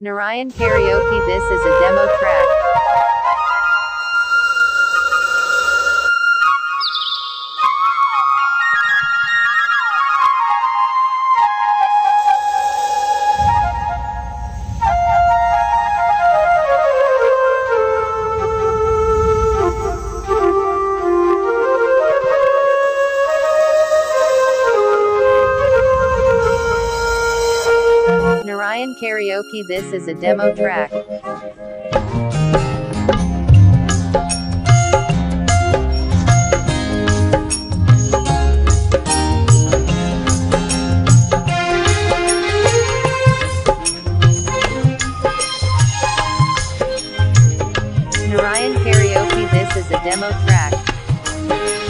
Narayan Karaoke This is a demo track. Narayan Karaoke This is a demo track. Narayan Karaoke This is a demo track.